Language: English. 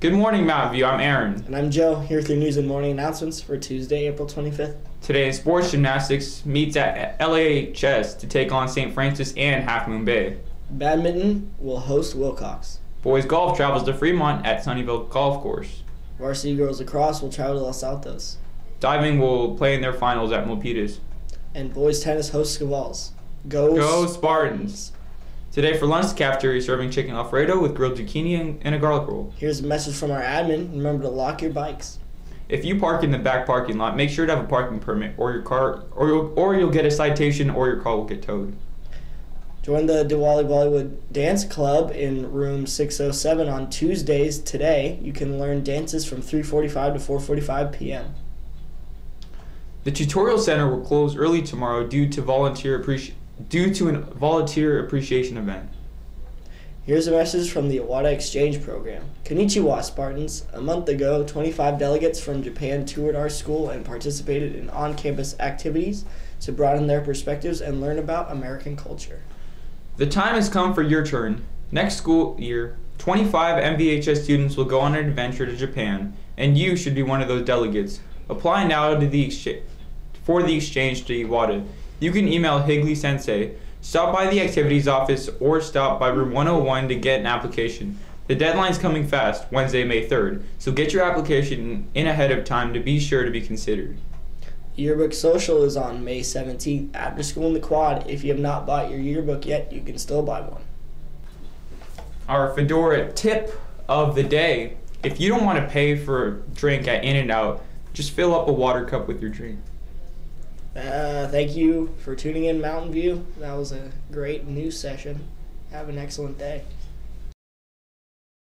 Good morning, Mountain View. I'm Aaron. And I'm Joe, here with your news and morning announcements for Tuesday, April 25th. Today, sports gymnastics meets at LAHS to take on St. Francis and Half Moon Bay. Badminton will host Wilcox. Boys golf travels to Fremont at Sunnyvale Golf Course. Varsity girls lacrosse will travel to Los Altos. Diving will play in their finals at Milpitas. And boys tennis hosts Scavals. Go, Go Spartans! Today for lunch, the cafeteria is serving chicken alfredo with grilled zucchini and, a garlic roll. Here's a message from our admin. Remember to lock your bikes. If you park in the back parking lot, make sure to have a parking permit, or your car, or you'll, or you'll get a citation, or your car will get towed. Join the Diwali Bollywood Dance Club in room 607 on Tuesdays today. You can learn dances from 3:45 to 4:45 p.m. The tutorial center will close early tomorrow due to volunteer appreci- due to a volunteer appreciation event. Here's a message from the Iwata Exchange Program. Konnichiwa, Spartans. A month ago, 25 delegates from Japan toured our school and participated in on campus activities to broaden their perspectives and learn about American culture. The time has come for your turn. Next school year, 25 MVHS students will go on an adventure to Japan, and you should be one of those delegates. Apply now to the exchange for the exchange to Iwata. You can email Higley Sensei, stop by the activities office, or stop by room 101 to get an application. The deadline's coming fast, Wednesday, May 3rd, so get your application in ahead of time to be sure to be considered. Yearbook Social is on May 17th after school in the quad. If you have not bought your yearbook yet, you can still buy one. Our Fedora tip of the day if you don't want to pay for a drink at In N Out, just fill up a water cup with your drink. Uh, thank you for tuning in, Mountain View. That was a great news session. Have an excellent day.